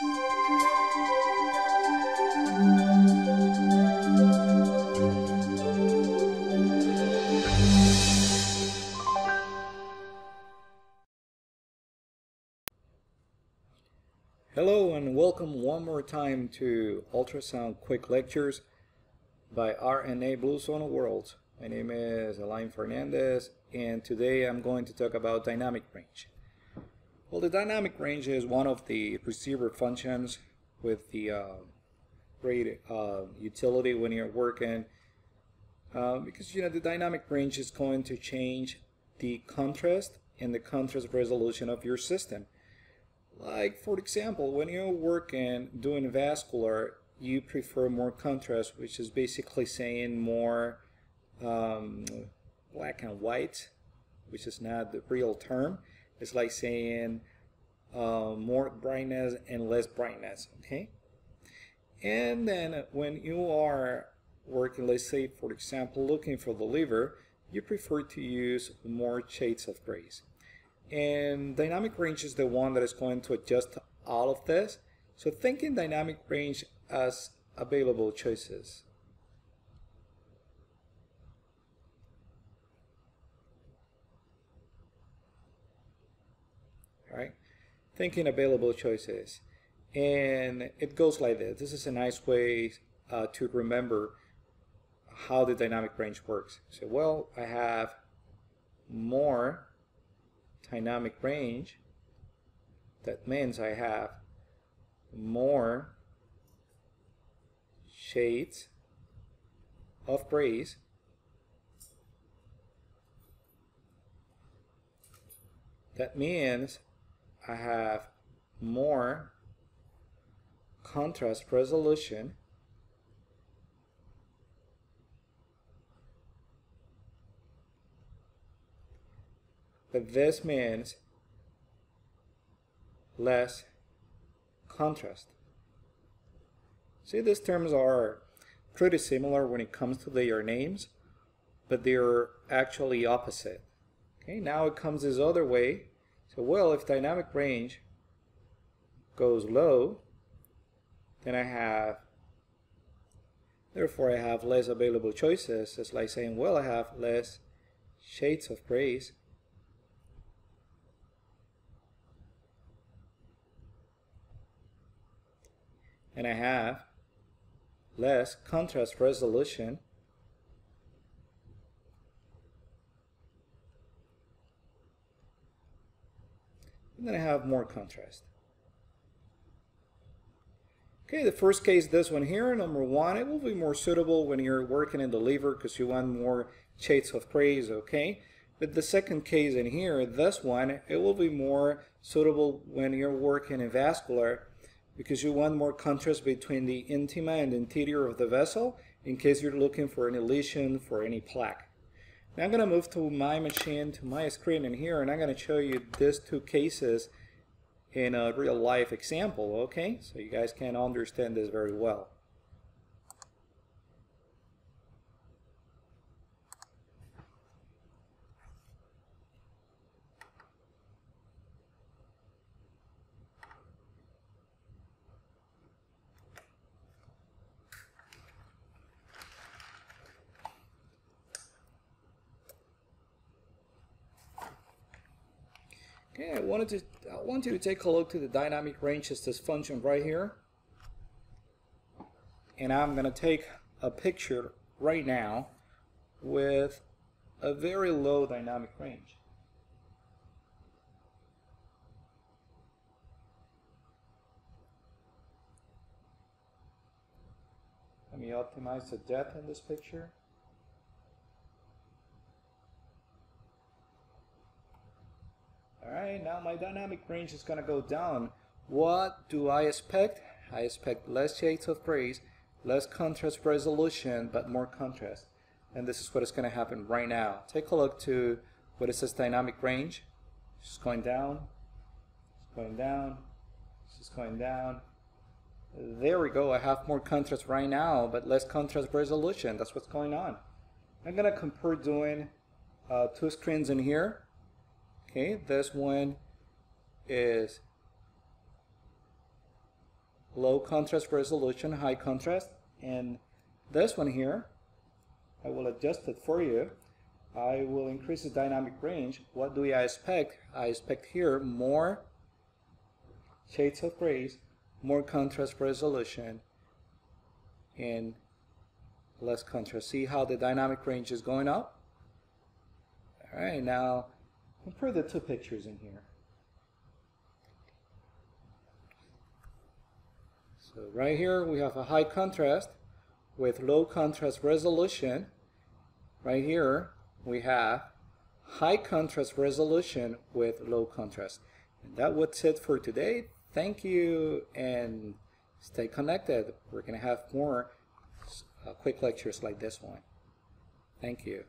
Hello and welcome one more time to Ultrasound Quick Lectures by RNA Blue Zone World. My name is Alain Fernandez and today I'm going to talk about dynamic range. Well, the dynamic range is one of the receiver functions with the uh, great uh, utility when you're working uh, because you know the dynamic range is going to change the contrast and the contrast resolution of your system. Like, for example, when you're working doing vascular, you prefer more contrast, which is basically saying more um, black and white, which is not the real term. It's like saying uh, more brightness and less brightness, okay? And then when you are working, let's say, for example, looking for the liver, you prefer to use more shades of grays. And dynamic range is the one that is going to adjust all of this. So thinking dynamic range as available choices. Right? Thinking available choices. And it goes like this. This is a nice way uh, to remember how the dynamic range works. So, well, I have more dynamic range, that means I have more shades of grays that means I have more contrast resolution but this means less contrast. See, these terms are pretty similar when it comes to their names, but they're actually opposite. Okay, now it comes this other way. So, well, if dynamic range goes low, then I have, therefore I have less available choices. It's like saying, well, I have less shades of grays and I have less contrast resolution and then I have more contrast. Okay, the first case, this one here, number one, it will be more suitable when you're working in the liver because you want more shades of grays, okay? But the second case in here, this one, it will be more suitable when you're working in vascular because you want more contrast between the intima and interior of the vessel in case you're looking for any lesion, for any plaque. Now I'm going to move to my machine, to my screen in here, and I'm going to show you these two cases in a real life example, okay? So you guys can understand this very well. Okay, I wanted to I want you to take a look to the dynamic range as this function right here. And I'm going to take a picture right now with a very low dynamic range. Let me optimize the depth in this picture. Alright, now my dynamic range is going to go down. What do I expect? I expect less shades of grays, less contrast resolution, but more contrast. And this is what is going to happen right now. Take a look to what it says dynamic range. It's going down, it's going down, it's going down. There we go. I have more contrast right now, but less contrast resolution. That's what's going on. I'm going to compare doing uh, two screens in here. Okay, this one is low contrast resolution, high contrast, and this one here, I will adjust it for you. I will increase the dynamic range. What do I expect? I expect here more shades of grays, more contrast resolution, and less contrast. See how the dynamic range is going up? All right, now compare the two pictures in here. So right here we have a high contrast with low contrast resolution. Right here we have high contrast resolution with low contrast. And that was it for today. Thank you and stay connected. We're going to have more uh, quick lectures like this one. Thank you.